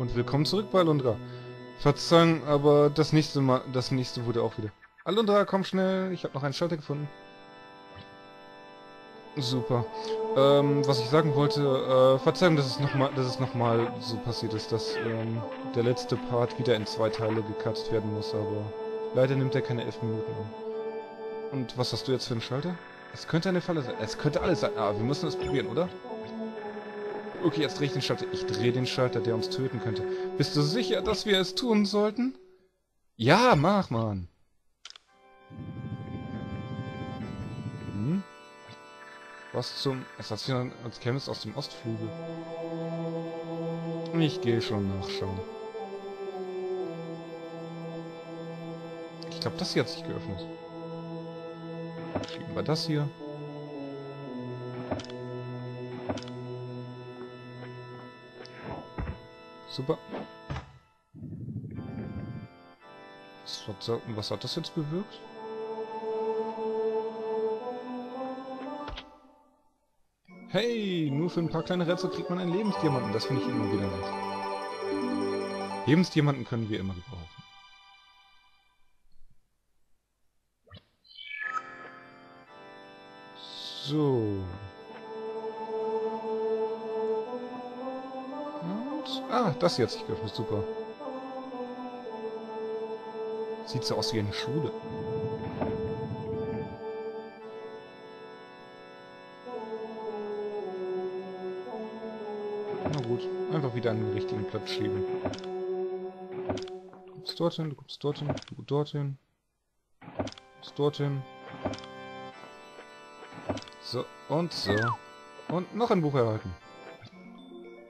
Und willkommen zurück bei Alundra. Verzeihung, aber das nächste Mal, das nächste wurde auch wieder. Alundra, komm schnell, ich habe noch einen Schalter gefunden. Super. Ähm, was ich sagen wollte, äh, Verzeihung, dass es nochmal, dass es nochmal so passiert ist, dass ähm, der letzte Part wieder in zwei Teile gekatzt werden muss, aber leider nimmt er keine elf Minuten an. Und was hast du jetzt für einen Schalter? Es könnte eine Falle sein. Es könnte alles sein. Ah, wir müssen es probieren, oder? Okay, jetzt drehe ich den Schalter. Ich drehe den Schalter, der uns töten könnte. Bist du sicher, dass wir es tun sollten? Ja, mach, Mann. Hm? Was zum... Es hat sich als käme aus dem Ostflügel. Ich gehe schon nachschauen. Ich glaube, das hier hat sich geöffnet. Schieben wir das hier. Super. Was hat, was hat das jetzt bewirkt? Hey, nur für ein paar kleine Rätsel kriegt man einen Lebensdiamanten. Das finde ich immer wieder nett. Lebensdiamanten können wir immer gebrauchen. So. Ah, das hier hat sich geöffnet. Super. Sieht so aus wie eine Schule. Na gut, einfach wieder an den richtigen Platz schieben. Du kommst dorthin, du kommst dorthin, du dorthin. Du kommst dorthin. So, und so. Und noch ein Buch erhalten.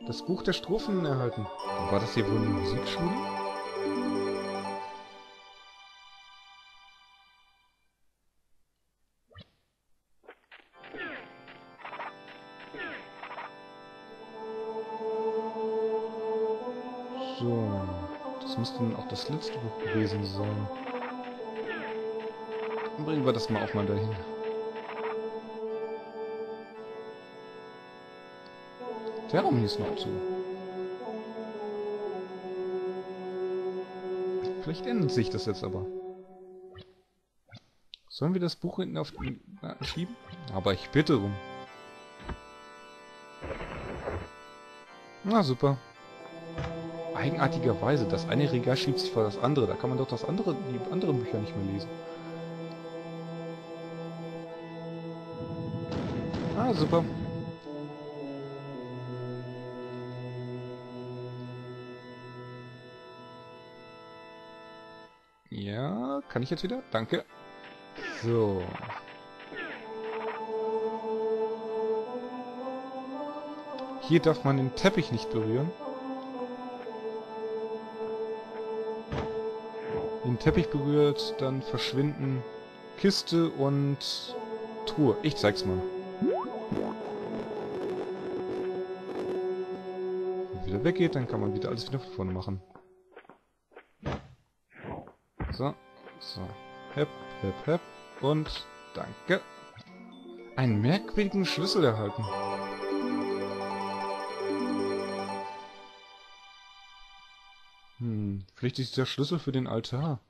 Das Buch der Strophen erhalten. War das hier wohl eine Musikschule? So. Das müsste dann auch das letzte Buch gewesen sein. Dann bringen wir das mal auch mal dahin. Hier ist noch zu. Vielleicht ändert sich das jetzt aber. Sollen wir das Buch hinten auf den äh, schieben? Aber ich bitte rum. Na super. Eigenartigerweise, das eine Regal schiebt sich vor das andere. Da kann man doch das andere, die anderen Bücher nicht mehr lesen. Ah, super. Kann ich jetzt wieder? Danke. So. Hier darf man den Teppich nicht berühren. Den Teppich berührt, dann verschwinden Kiste und Truhe. Ich zeig's mal. Wenn wieder weggeht, dann kann man wieder alles wieder von vorne machen. So, so. Hep, hep, hep. Und danke. Einen merkwürdigen Schlüssel erhalten. Hm, vielleicht ist der Schlüssel für den Altar.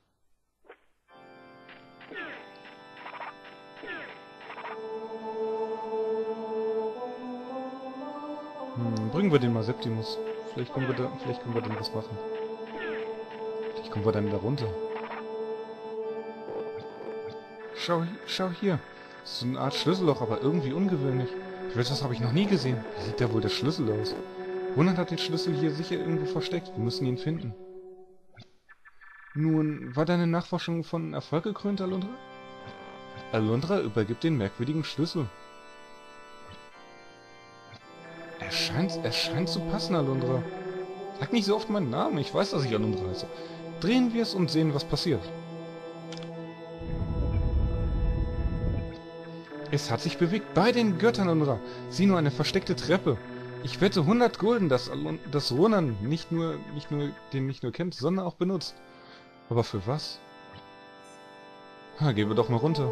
Hm, bringen wir den mal Septimus. Vielleicht können wir da, vielleicht können wir dann was machen. Vielleicht kommen wir dann da runter. Schau, schau hier. Das ist eine Art Schlüsselloch, aber irgendwie ungewöhnlich. Das habe ich noch nie gesehen. Wie sieht da wohl der Schlüssel aus? Roland hat den Schlüssel hier sicher irgendwo versteckt. Wir müssen ihn finden. Nun, war deine Nachforschung von Erfolg gekrönt, Alundra? Alundra übergibt den merkwürdigen Schlüssel. Er scheint, er scheint zu passen, Alundra. Sag nicht so oft meinen Namen, ich weiß, dass ich Alundra heiße. Drehen wir es und sehen, was passiert. Es hat sich bewegt bei den Göttern, Alundra. Sieh nur eine versteckte Treppe. Ich wette 100 Gulden, dass, Alun dass Ronan nicht nur, nicht nur, den nicht nur kennt, sondern auch benutzt. Aber für was? Ha, gehen wir doch mal runter.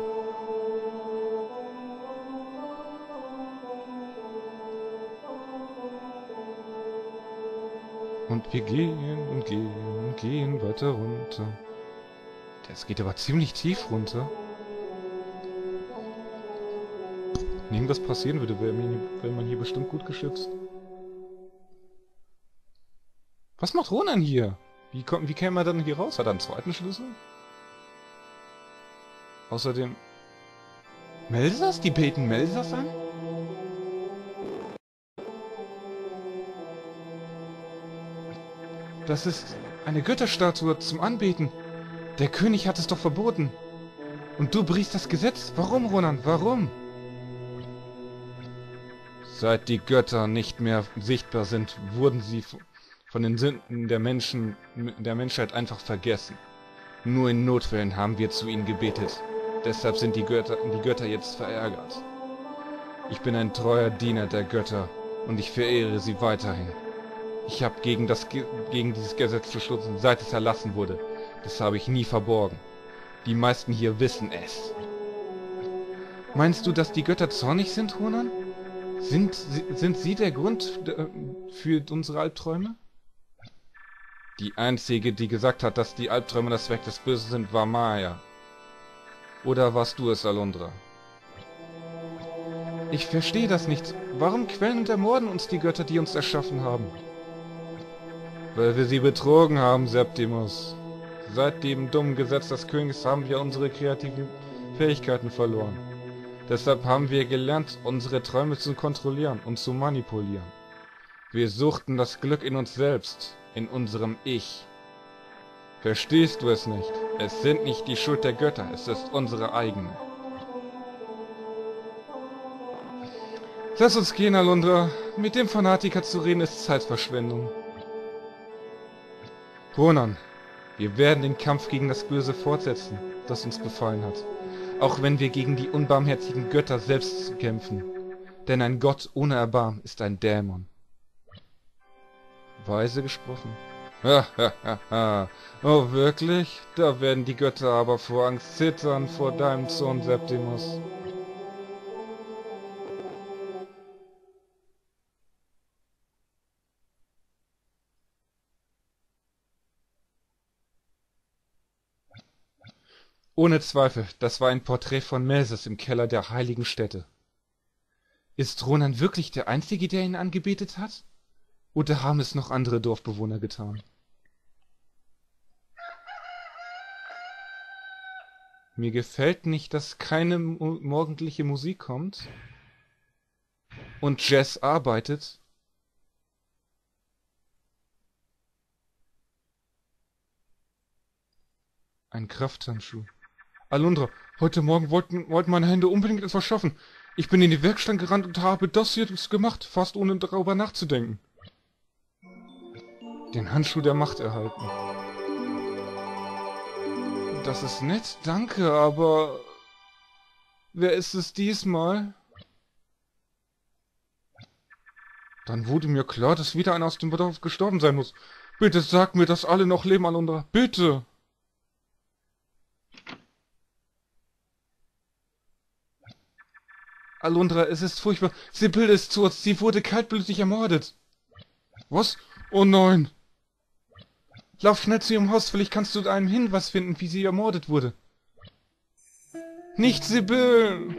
Und wir gehen und gehen und gehen weiter runter. Das geht aber ziemlich tief runter. Wenn irgendwas passieren würde, wäre man hier bestimmt gut geschützt. Was macht Ronan hier? Wie, kommt, wie käme er dann hier raus? Hat er einen zweiten Schlüssel? Außerdem... Melsas? Die beten Melsas an? Das ist eine Götterstatue zum Anbeten. Der König hat es doch verboten. Und du brichst das Gesetz. Warum, Ronan? Warum? Seit die Götter nicht mehr sichtbar sind, wurden sie von den Sünden der Menschen, der Menschheit einfach vergessen. Nur in Notfällen haben wir zu ihnen gebetet. Deshalb sind die Götter, die Götter jetzt verärgert. Ich bin ein treuer Diener der Götter und ich verehre sie weiterhin. Ich habe gegen, gegen dieses Gesetz verstoßen, seit es erlassen wurde. Das habe ich nie verborgen. Die meisten hier wissen es. Meinst du, dass die Götter zornig sind, Ronan? Sind, sind sie der Grund äh, für unsere Albträume? Die einzige, die gesagt hat, dass die Albträume das Werk des Bösen sind, war Maya. Oder warst du es, Alundra? Ich verstehe das nicht. Warum quälen und ermorden uns die Götter, die uns erschaffen haben? Weil wir sie betrogen haben, Septimus. Seit dem dummen Gesetz des Königs haben wir unsere kreativen Fähigkeiten verloren. Deshalb haben wir gelernt, unsere Träume zu kontrollieren und zu manipulieren. Wir suchten das Glück in uns selbst, in unserem Ich. Verstehst du es nicht? Es sind nicht die Schuld der Götter, es ist unsere eigene. Lass uns gehen, Alundra. Mit dem Fanatiker zu reden ist Zeitverschwendung. Ronan, wir werden den Kampf gegen das Böse fortsetzen, das uns befallen hat. Auch wenn wir gegen die unbarmherzigen Götter selbst kämpfen. Denn ein Gott ohne Erbarm ist ein Dämon. Weise gesprochen. Ha, ha, ha, ha. Oh, wirklich? Da werden die Götter aber vor Angst zittern vor deinem Sohn Septimus. Ohne Zweifel, das war ein Porträt von Melses im Keller der heiligen Stätte. Ist Ronan wirklich der Einzige, der ihn angebetet hat? Oder haben es noch andere Dorfbewohner getan? Mir gefällt nicht, dass keine morgendliche Musik kommt und Jess arbeitet. Ein Krafthandschuh. Alundra, heute Morgen wollten, wollten meine Hände unbedingt etwas schaffen. Ich bin in die Werkstatt gerannt und habe das hier gemacht, fast ohne darüber nachzudenken. Den Handschuh der Macht erhalten. Das ist nett, danke, aber... Wer ist es diesmal? Dann wurde mir klar, dass wieder einer aus dem Dorf gestorben sein muss. Bitte sag mir, dass alle noch leben, Alundra. Bitte! Alundra, es ist furchtbar. Sibylle ist tot. Sie wurde kaltblütig ermordet. Was? Oh nein. Lauf schnell zu ihrem Haus. Vielleicht kannst du einen Hinweis finden, wie sie ermordet wurde. Nicht Sibylle!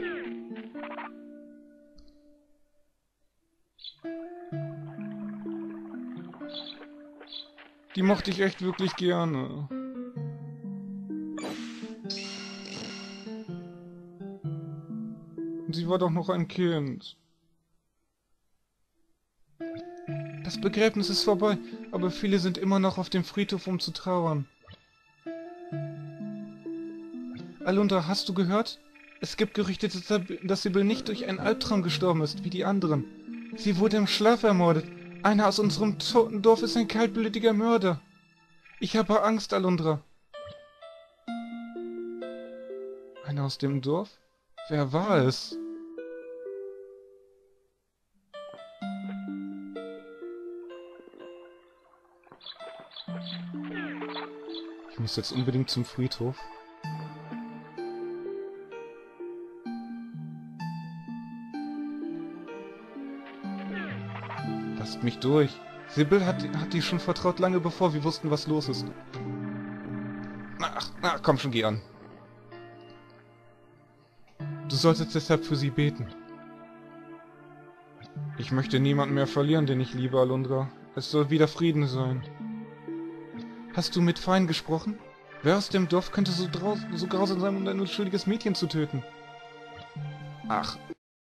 Die mochte ich echt wirklich gerne. Sie war doch noch ein Kind. Das Begräbnis ist vorbei, aber viele sind immer noch auf dem Friedhof, um zu trauern. Alundra, hast du gehört? Es gibt Gerüchte, dass Sibyl nicht durch einen Albtraum gestorben ist, wie die anderen. Sie wurde im Schlaf ermordet. Einer aus unserem toten Dorf ist ein kaltblütiger Mörder. Ich habe Angst, Alundra. Einer aus dem Dorf? Wer war es? Ich muss jetzt unbedingt zum Friedhof. Lasst mich durch. Sibyl hat, hat die schon vertraut lange bevor wir wussten, was los ist. Ach, ach, komm schon, geh an. Du solltest deshalb für sie beten. Ich möchte niemanden mehr verlieren, den ich liebe, Alundra. Es soll wieder Frieden sein. Hast du mit Fein gesprochen? Wer aus dem Dorf könnte so, so grausam sein, um ein unschuldiges Mädchen zu töten? Ach,